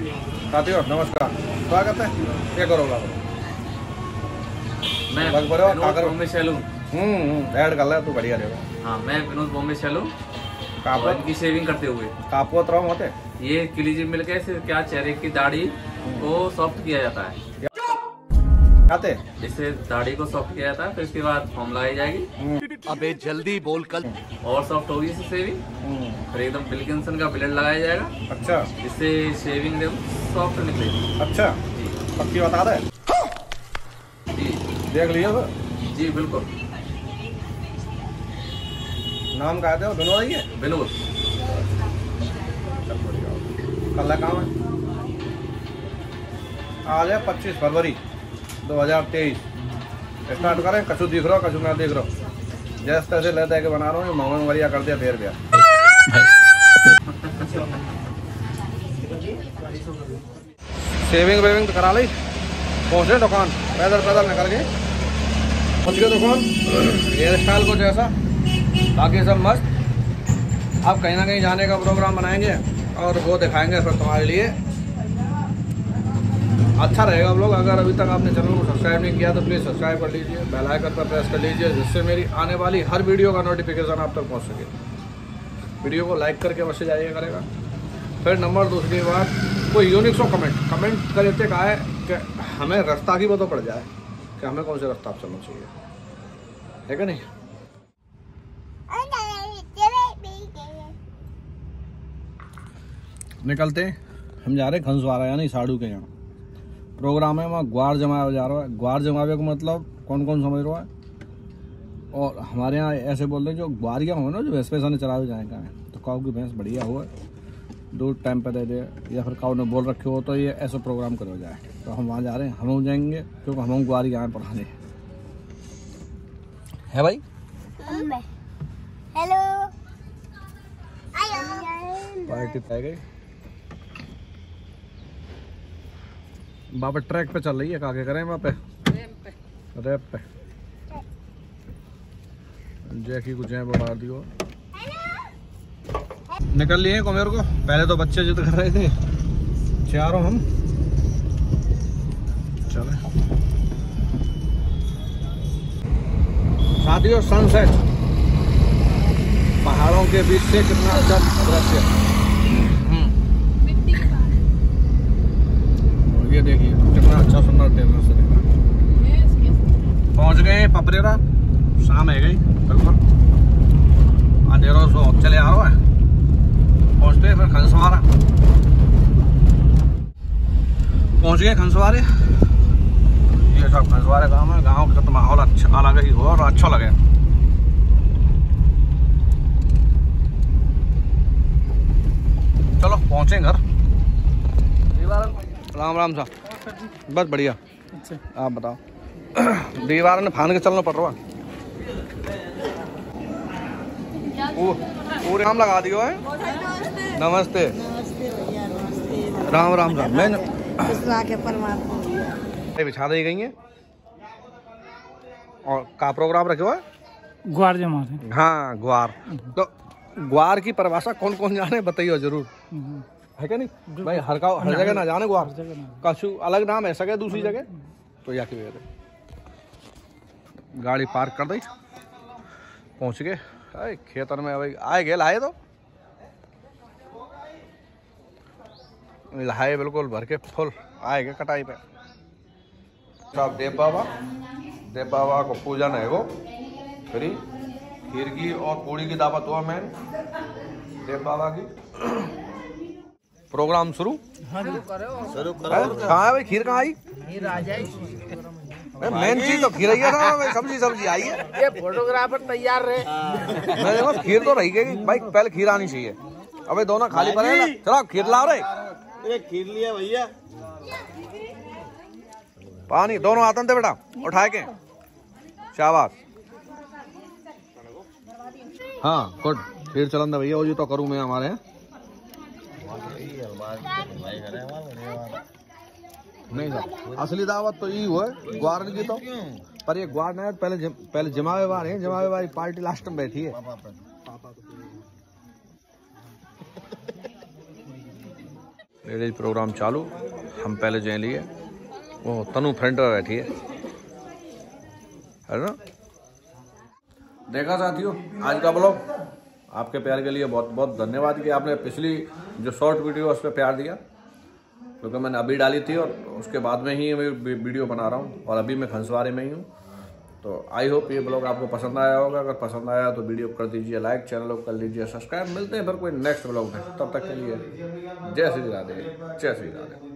साथियों नमस्कार। स्वागत है। क्या करोगा मैं बॉम्बे हम्म ऐड कर ले तू बढ़िया रहेगा हाँ। मैं विनोद बॉम्बे और कापत। इनकी शेविंग करते हुए। कापत रहो होते ये किलीजी मिल के से क्या चेहरे की दाढ़ी को सॉफ्ट किया जाता है। खाते? इससे दाढ़ी को सॉफ्ट किया जाता है फिर इसके बाद फॉर्म लगाई जाएगी। अबे जल्दी बोल कल। और सॉफ्ट होगी इससे शेविंग हम्म, फिर एकदम विल्किंसन का ब्लेड लगाया जाएगा। अच्छा। जिससे शेविंग एकदम सॉफ्ट निकलेगी। अच्छा। जी। पक्की बता दे जी। देख लिया तो। जी बिल्कुल। नाम कहा थे विनोद ही है? विनोद कल काम है। आज है पच्चीस फरवरी। 2023 स्टार्ट करें, कछु दिख रहा, कछु ना दिख रहा। जैसे तैसे लेते है कि बना रहा हूँ मोहम्मद वरिया कर दिया, फिर गया। सेविंग वेविंग तो करा ली। पहुँचे दुकान, पैदल पैदल निकल गए। पहुँच गए दुकान। हेयर स्टाइल को जैसा बाकी सब मस्त। आप कहीं ना कहीं जाने का प्रोग्राम बनाएँगे और वो दिखाएँगे फिर तुम्हारे लिए। अच्छा रहेगा आप लोग, अगर अभी तक आपने चैनल को सब्सक्राइब नहीं किया तो प्लीज़ सब्सक्राइब कर लीजिए बेल आइकन पर प्रेस कर लीजिए, जिससे मेरी आने वाली हर वीडियो का नोटिफिकेशन आप तक पहुँच सके। वीडियो को लाइक करके अवश्य जाइए करेगा। फिर नंबर दूसरी बात, कोई यूनिक सो कमेंट कमेंट कर देते कहा है कि हमें रास्ता की पता पड़ जाए, कि हमें कौन से रास्ता आप चलना चाहिए। है कि नहीं? निकलते हम जा रहे हैं खंसवारा यानी साड़ू के यहाँ। प्रोग्राम है वहाँ ग्वार जमाया जा रहा है। ग्वार जमावे का मतलब कौन कौन समझ रहा है और हमारे यहाँ ऐसे बोलते हैं जो ग्वारियाँ हो ना जो भैंस पैसा ने चलावे जाएगा तो काऊ की भैंस बढ़िया हो दूध टाइम पर दे दे या फिर काऊ ने बोल रखे हो तो ये ऐसा प्रोग्राम करो जाए। तो हम वहाँ जा रहे हैं हम जाएँगे क्योंकि हम ग्वारी यहाँ पढ़ाने है भाई? हेलो पार्टी पाई गई। पे ट्रैक पे चल रही है, काके करें वहाँ पे? रैप पे। जैकी कुछ है मार दियो। निकल लिए को मेरे को? पहले तो बच्चे जिद कर रहे थे। चारों हम। चले। साथियों सनसेट पहाड़ों के बीच से कितना अच्छा दृश्य। ये देखिए कितना अच्छा सुंदर दृश्य दिख रहा है पहुँच गए पपरेरा शाम है गई बिल्कुल अंधेरों सो चले आ रहा है पहुँचते फिर खनसवारा पहुँच गए खनसवारे ये सब खनसवारे गाँव है गाँव का तो माहौल अच्छा अलग ही हो और अच्छा लगे चलो पहुँचे घर राम राम सा। बस बढ़िया। आप बताओ। दीवार ने फान के चलना पड़ रहा पूरे नाम लगा दियो है। नमस्ते। राम राम राम मैं परमात्मा बिछा दी गई है। और का प्रोग्राम रखे हुआ है? ग्वार जमा हाँ ग्वार। तो ग्वार की परिभाषा कौन कौन जाने बताइए ज़रूर। है क्या नहीं? भाई हर का हर जगह ना जाने ग्वार कछु अलग नाम है सके दूसरी जगह? तो या की गाड़ी पार्क कर दी। पहुँच गए। अरे खेतर में भाई आए गए लाए तो। लाए बिल्कुल भर के फुल। आए गए कटाई पे। साहब देव बाबा। देव बाबा को पूजन है वो। फ्री खीर की और पूड़ी की दावत हुआ मैन देव बाबा की। प्रोग्राम शुरू? शुरू करो। कहाँ है भाई? खीर कहाँ आई? मेन चीज़ तो खीर ही है सब्ज़ी सब्ज़ी आई है। ये फोटोग्राफर तैयार रहे। मैं देखो खीर तो रही गई। भाई पहले खीर आनी चाहिए। अबे दोनों खाली पड़े हैं ना। चलो खीर ला रहे खीर लिया भैया। पानी दोनों आतन थे बेटा। उठाए के। शाबाश। हाँ गुड। फिर चलन भैया वो जी तो करूँ मैं हमारे। यहाँ नहीं सर असली दावत तो यही हुआ है ग्वार की तो पर ये ग्वार नहीं पहले जम, पहले जमावे वार है जमावे वाली पार्टी लास्ट में बैठी है। लेडीज़ प्रोग्राम चालू हम पहले जाए लिए। वो तनु फ्रंट पर बैठी है। है ना? देखा साथियों आज का ब्लॉग आपके प्यार के लिए बहुत बहुत धन्यवाद कि आपने पिछली जो शॉर्ट वीडियो उस पर प्यार दिया। क्योंकि मैंने अभी डाली थी और उसके बाद में ही मैं वीडियो बना रहा हूँ और अभी मैं खंसवारे में ही हूँ। तो आई होप ये ब्लॉग आपको पसंद आया होगा। अगर पसंद आया तो वीडियो कर दीजिए लाइक चैनल कर लीजिए सब्सक्राइब मिलते हैं फिर कोई नेक्स्ट ब्लॉग में। तब तक के लिए जय श्री राधे, जय श्री राधे।